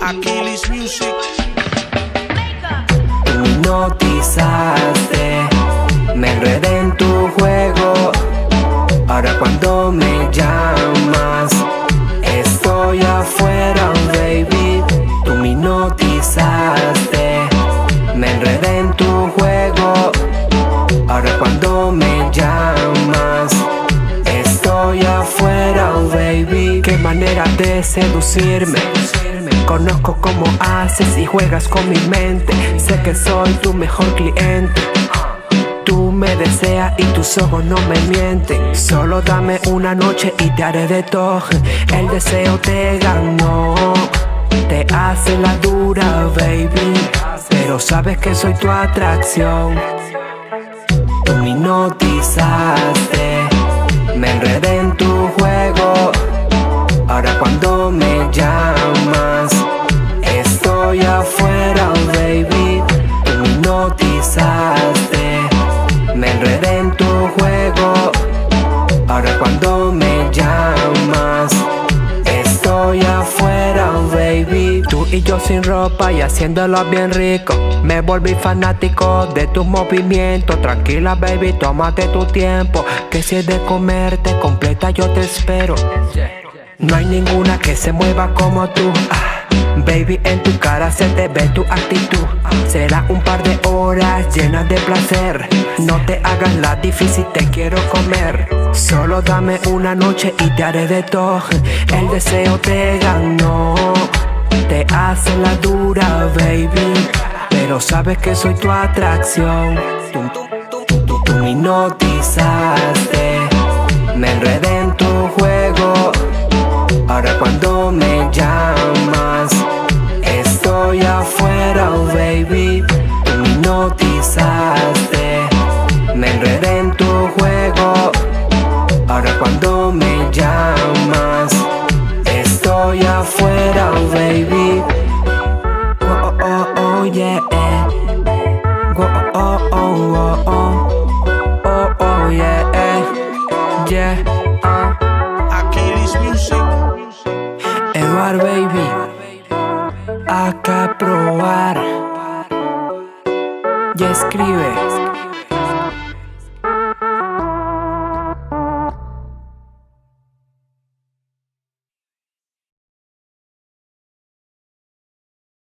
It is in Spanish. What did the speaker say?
Achilles Music. Tú me enredé en tu juego. Ahora cuando me llamas, manera de seducirme. Conozco cómo haces y juegas con mi mente. Sé que soy tu mejor cliente. Tú me deseas y tus ojos no me mienten. Solo dame una noche y te haré de todo. El deseo te ganó. Te hace la dura, baby. Pero sabes que soy tu atracción. Tú me hipnotizaste. Cuando me llamas, estoy afuera, baby. Tú me hipnotizaste, me enredé en tu juego. Ahora cuando me llamas, estoy afuera, baby. Tú y yo sin ropa y haciéndolo bien rico. Me volví fanático de tus movimientos. Tranquila, baby, tómate tu tiempo. Que si es de comerte completa, yo te espero. No hay ninguna que se mueva como tú. Ah, baby, en tu cara se te ve tu actitud. Será un par de horas llenas de placer. No te hagas la difícil, te quiero comer. Solo dame una noche y te haré de todo. El deseo te ganó. Te hace la dura, baby. Pero sabes que soy tu atracción. Tú, tú, tú, tú, me hipnotizaste. Me enredé cuando me llamas, estoy afuera, oh baby. Tú hipnotizaste, me enredé en tu juego. Ahora cuando me llamas, estoy afuera, oh baby. Oh, oh, oh, oh, yeah. Oh, oh, oh, oh, oh, oh, oh, yeah, yeah. Uh. Music. Eduard Baby, acá probar. Ya escribe.